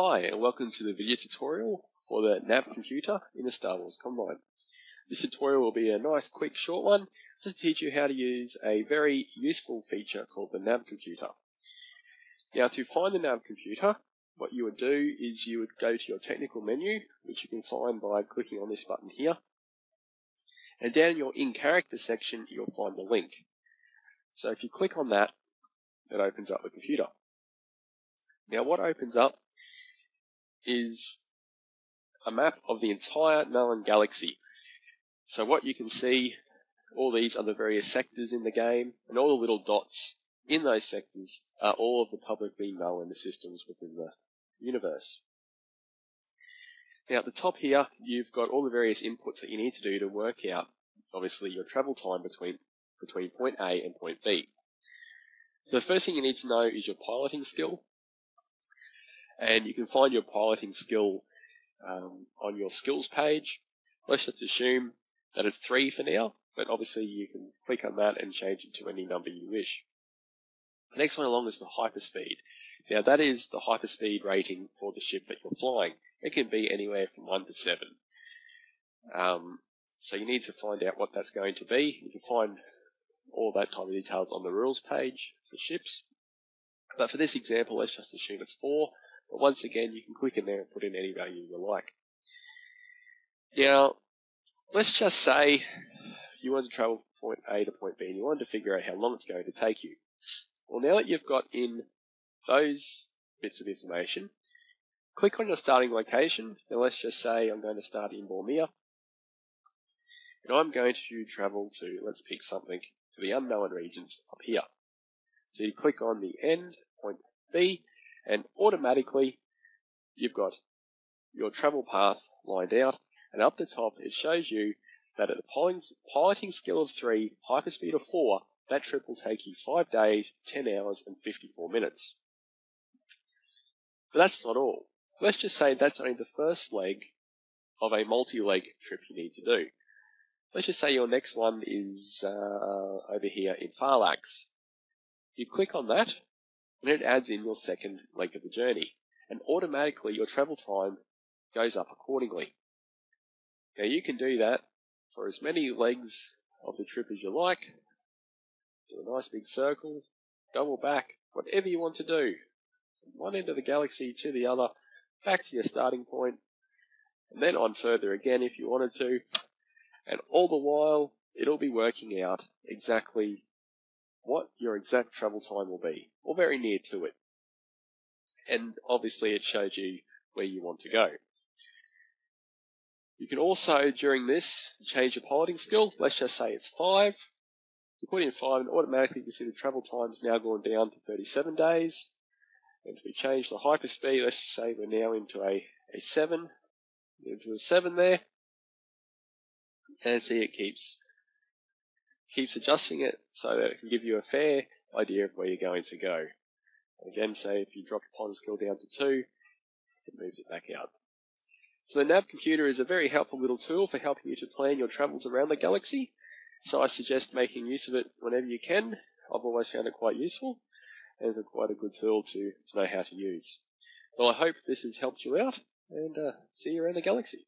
Hi, and welcome to the video tutorial for the nav computer in the Star Wars Combine. This tutorial will be a nice, quick, short one just to teach you how to use a very useful feature called the nav computer. Now, to find the nav computer, what you would do is you would go to your technical menu, which you can find by clicking on this button here. And down in your in character section, you'll find the link. So if you click on that, it opens up the computer. Now, what opens up is a map of the entire known galaxy. So what you can see, all these are the various sectors in the game, and all the little dots in those sectors are all of the publicly known systems within the universe. Now at the top here, you've got all the various inputs that you need to do to work out, obviously, your travel time between, between point A and point B. So the first thing you need to know is your piloting skill. And you can find your piloting skill um, on your skills page. Let's just assume that it's three for now, but obviously you can click on that and change it to any number you wish. The next one along is the hyperspeed. Now that is the hyperspeed rating for the ship that you're flying. It can be anywhere from 1 to 7. Um, so you need to find out what that's going to be. You can find all that type of details on the rules page for ships. But for this example, let's just assume it's 4. But once again, you can click in there and put in any value you like. Now, let's just say you want to travel from point A to point B and you want to figure out how long it's going to take you. Well, now that you've got in those bits of information, click on your starting location. Now let's just say I'm going to start in Bormia. And I'm going to travel to, let's pick something, to the unknown regions up here. So you click on the end, point B, automatically you've got your travel path lined out, and up the top it shows you that at the piloting skill of 3, hyperspeed of 4, that trip will take you 5 days, 10 hours, and 54 minutes. But that's not all. Let's just say that's only the first leg of a multi-leg trip you need to do. Let's just say your next one is uh, over here in Pharlax. You click on that, and it adds in your second leg of the journey, and automatically your travel time goes up accordingly. Now you can do that for as many legs of the trip as you like, do a nice big circle, double back, whatever you want to do, from one end of the galaxy to the other, back to your starting point, and then on further again if you wanted to, and all the while it'll be working out exactly what your exact travel time will be, or very near to it. And obviously it shows you where you want to go. You can also, during this, change your piloting skill. Let's just say it's 5. You put in 5 and automatically you can see the travel time is now gone down to 37 days. And if we change the hyperspeed, let's just say we're now into a, a 7. Into a 7 there. And see it keeps keeps adjusting it so that it can give you a fair idea of where you're going to go. Again, say if you drop your piloting skill down to 2, it moves it back out. So the nav computer is a very helpful little tool for helping you to plan your travels around the galaxy. So I suggest making use of it whenever you can. I've always found it quite useful and it's quite a good tool to, to know how to use. Well, I hope this has helped you out and uh, see you around the galaxy.